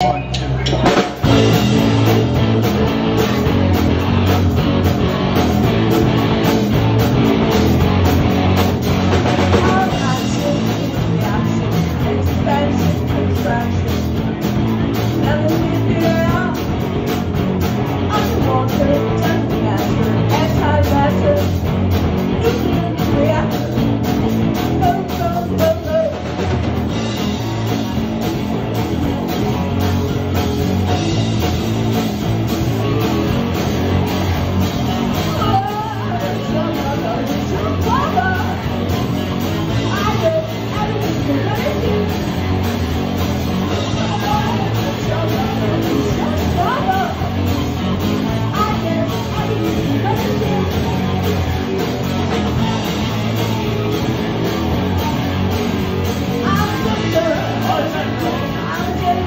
One.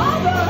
Mother!